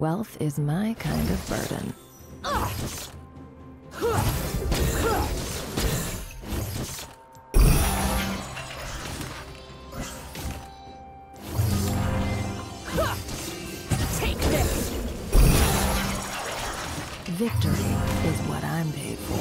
Wealth is my kind of burden. Take this! Victory is what I'm paid for.